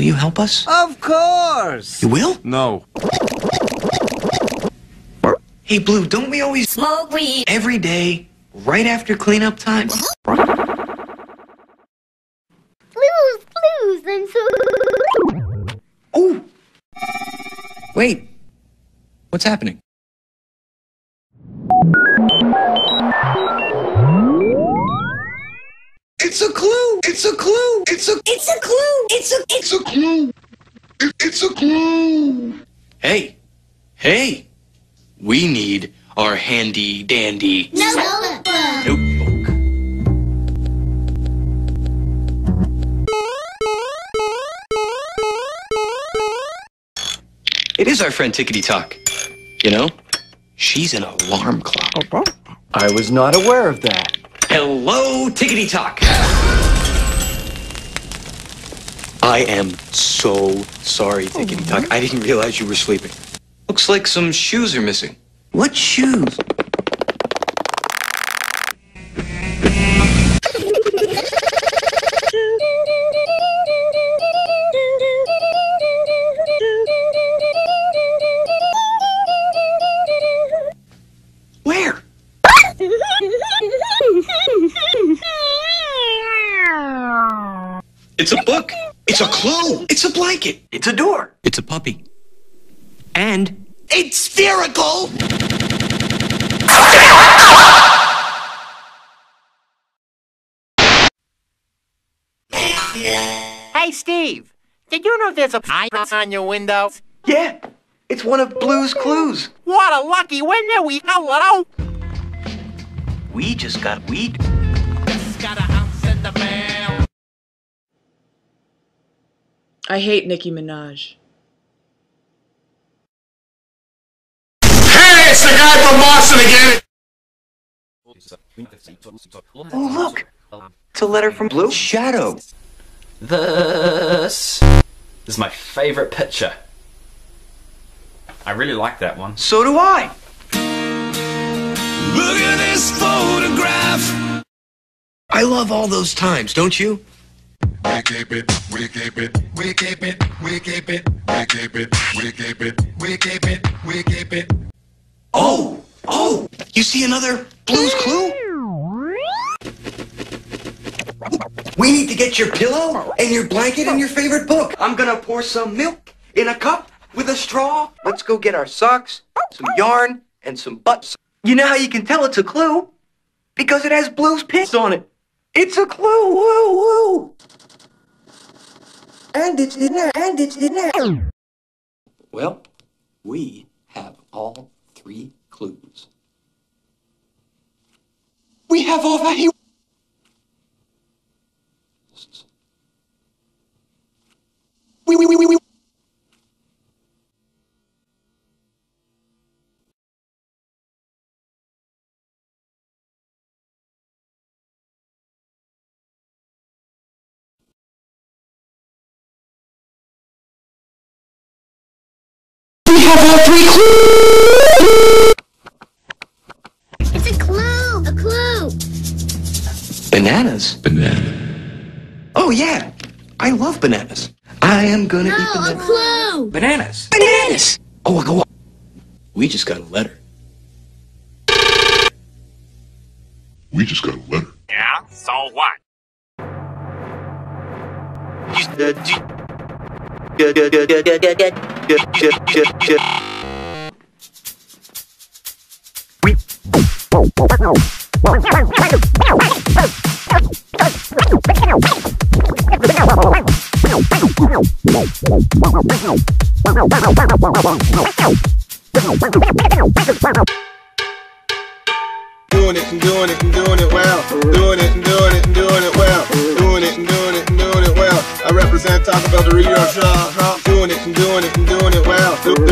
Will you help us? Of course! You will? No. Hey, Blue, don't we always Smoke weed. every day, right after cleanup time? Blues, blues, and so. Oh! Wait. What's happening? It's a clue! It's a clue! It's a It's a clue. It's a it's it's a clue! It- it's a clue! Hey! Hey! We need our handy dandy no. notebook. It is our friend Tickety Tock. You know, she's an alarm clock. I was not aware of that. Hello, Tickety Tock. I am so sorry, Tickety Tock. Oh. I didn't realize you were sleeping. Looks like some shoes are missing. What shoes? It's a book. It's a clue. It's a blanket. It's a door. It's a puppy. And it's spherical. Hey, Steve, did you know there's a virus on your windows? Yeah, it's one of Blue's clues. What a lucky window we hello! We just got weed. Got a house in the mail. I hate Nicki Minaj. Hey, it's the guy from Boston again. Oh, look. It's a letter from Blue. Shadow. This is my favorite picture. I really like that one. So do I. Look at this photograph. I love all those times, don't you? We keep it, we keep it, we keep it, we keep it, we keep it, we keep it, we keep it, we keep it. Oh, oh, you see another Blue's clue? We need to get your pillow and your blanket and your favorite book. I'm gonna pour some milk in a cup with a straw. Let's go get our socks, some yarn, and some butts. You know how you can tell it's a clue? Because it has Blue's pins on it. It's a clue, woo, woo. And it's in there, and it's in there. Well, we have all three clues. We have all that have all three clues. It's a clue! A clue! Bananas. Banana. Oh yeah, I love bananas. I am gonna No, eat a bananas. clue! Bananas. Bananas. Oh, go on. We just got a letter. We just got a letter. Yeah, so what? Doing it and doing it doing it well. Doing it doing it doing it well. Doing it doing it doing it well. I represent Taco Bell Dorito Shaw. Doing it and doing it well.